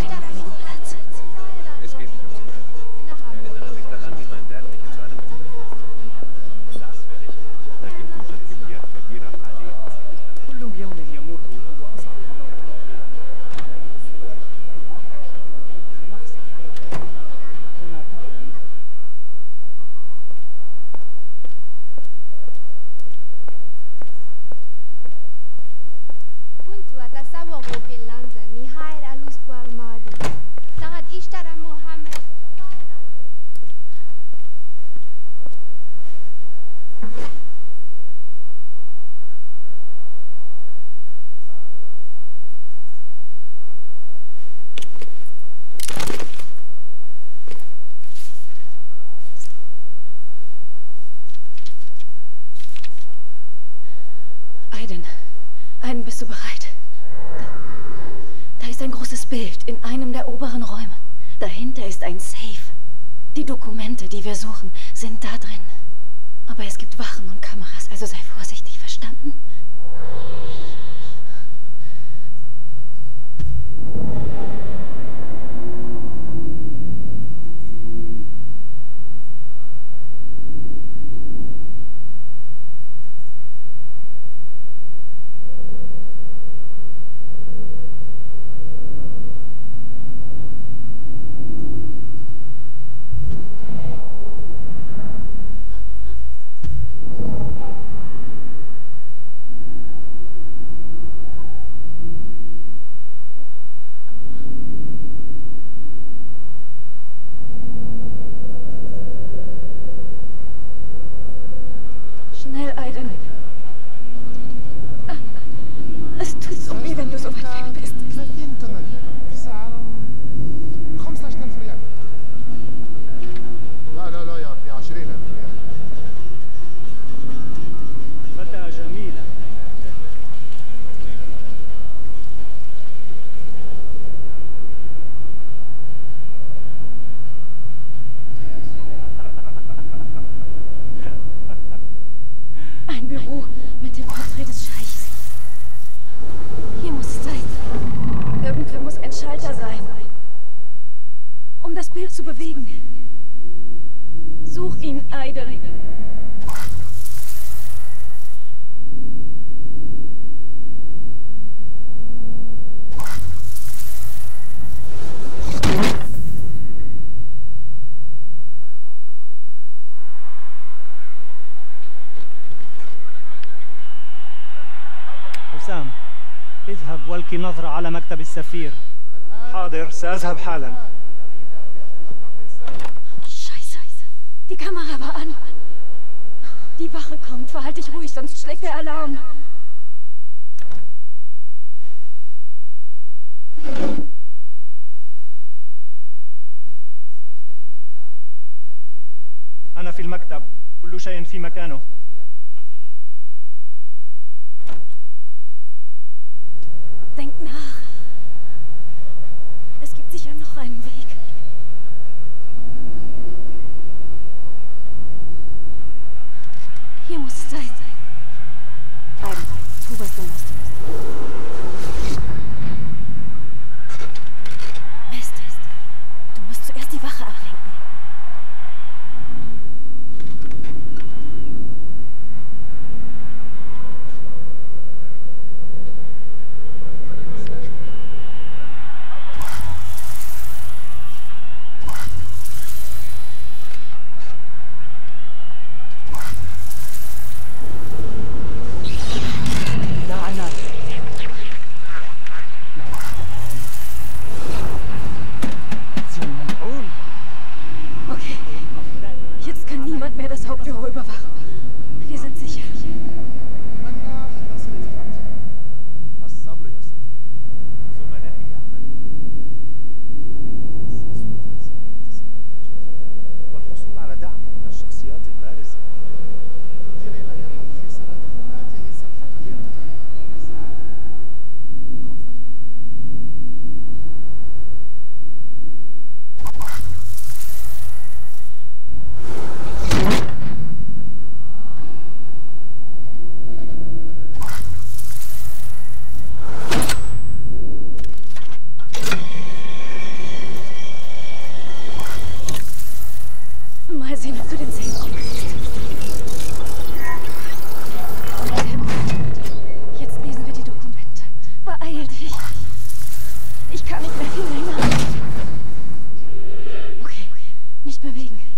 including me. Ist ein großes Bild in einem der oberen Räume. Dahinter ist ein Safe. Die Dokumente, die wir suchen, sind da drin. Aber es gibt Wachen und Kameras, also sei vorsichtig, verstanden? Bewegen. Such ihn, Aiden. حسام اذهب والقي نظرة على مكتب السفير حاضر سأذهب حالا Die Kamera war an. Die Wache kommt. Verhalte dich ruhig, sonst schlägt der Alarm. سأشتري منك 30 طن أنا في المكتب كل شيء في مكانه 15000 ريال Denk nach. Es gibt sicher noch einen Weg. Sein. Aiden, tu, was du musst. Mehr das Hauptbüro überwachen. Nicht bewegen.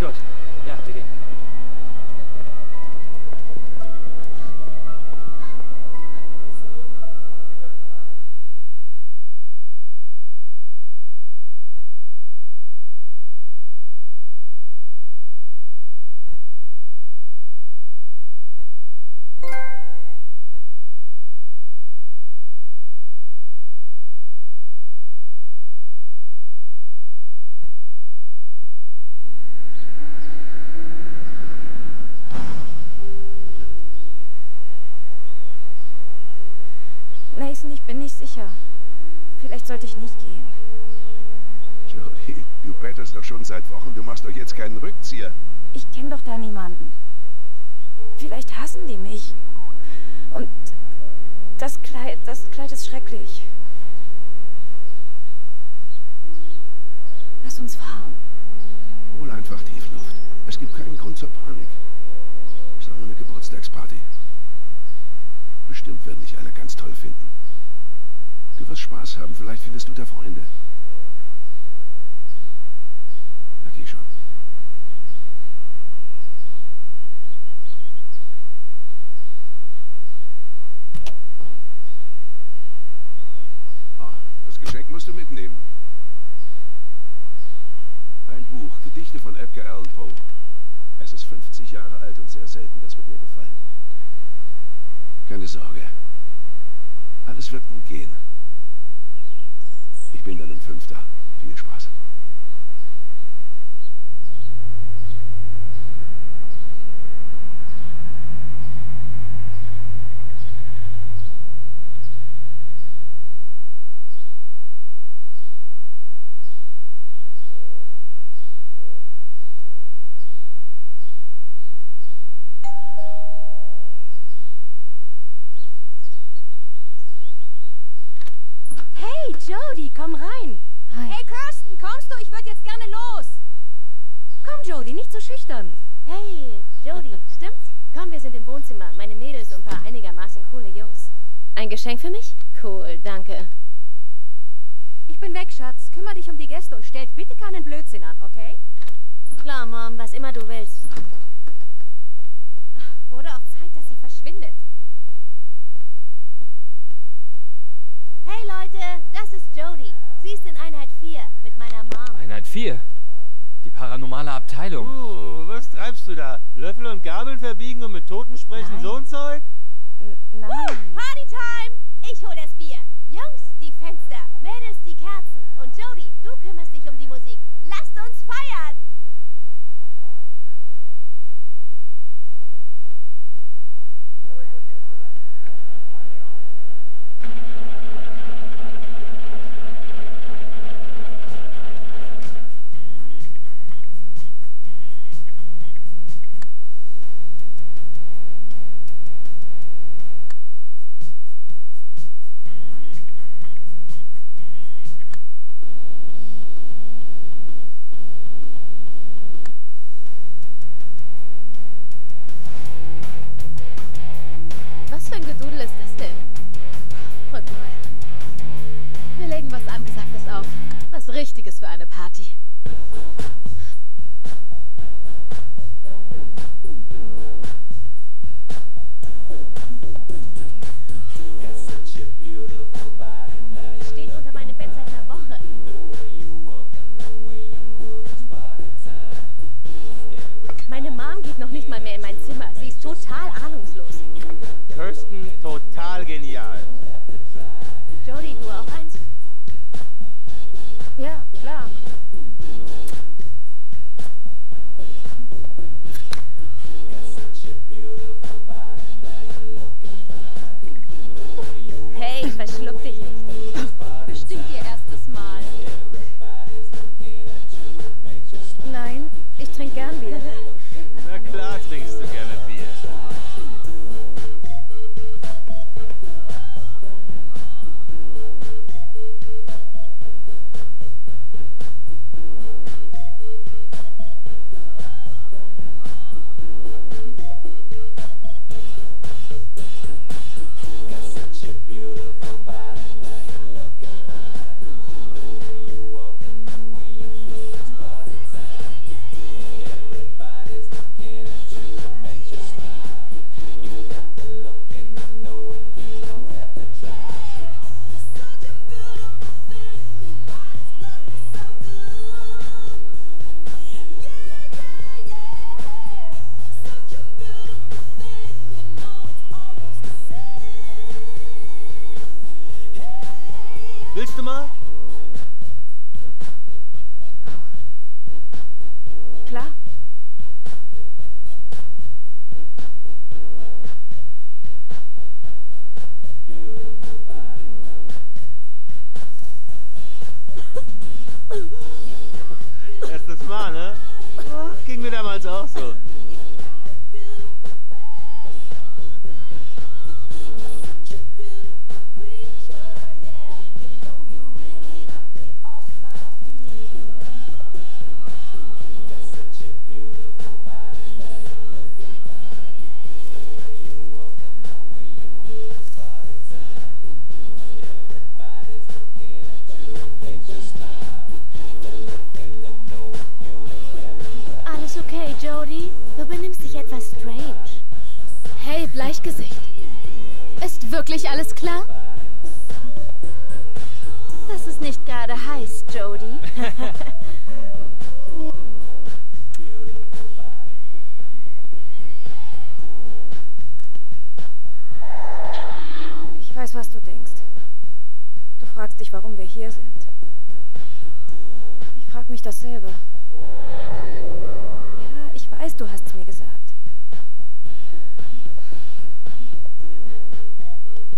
Good. Sicher. Vielleicht sollte ich nicht gehen. Jody, du bettelst doch schon seit Wochen. Du machst doch jetzt keinen Rückzieher. Ich kenne doch da niemanden. Vielleicht hassen die mich. Und das Kleid, das Kleid ist schrecklich. Lass uns fahren. Hol einfach Tiefluft. Es gibt keinen Grund zur Panik. Ist doch nur eine Geburtstagsparty. Bestimmt werden dich alle ganz toll finden. Du wirst Spaß haben. Vielleicht findest du da Freunde. Na, schon. Ah, das Geschenk musst du mitnehmen. Ein Buch, Gedichte von Edgar Allan Poe. Es ist 50 Jahre alt und sehr selten, das wird mir gefallen. Keine Sorge. Alles wird gut gehen. Ich bin dann um fünf da. Viel Spaß. Hey, Jody, komm rein. Hi. Hey, Kirsten, kommst du? Ich würde jetzt gerne los. Komm, Jody, nicht so schüchtern. Hey, Jody, stimmt's? Komm, wir sind im Wohnzimmer. Meine Mädels und ein paar einigermaßen coole Jungs. Ein Geschenk für mich? Cool, danke. Ich bin weg, Schatz. Kümmer dich um die Gäste und stellt bitte keinen Blödsinn an, okay? Klar, Mom, was immer du willst. Wurde auch Zeit, dass sie verschwindet. Hey Leute, das ist Jody. Sie ist in Einheit 4 mit meiner Mom. Einheit 4. Die paranormale Abteilung. Uh, was treibst du da? Löffel und Gabel verbiegen und mit Toten sprechen, Nein. so ein Zeug? N nein. Partytime! Ich Willst du mal? Alles okay, Jody? Du benimmst dich etwas strange. Hey, Bleichgesicht. Ist wirklich alles klar? Das ist nicht gerade heiß, Jody. ich weiß, was du denkst. Du fragst dich, warum wir hier sind. Ich frag mich dasselbe weiß, du hast's mir gesagt.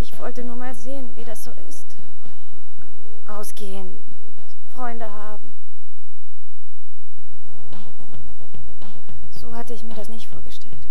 Ich wollte nur mal sehen, wie das so ist. Ausgehen, Freunde haben. So hatte ich mir das nicht vorgestellt.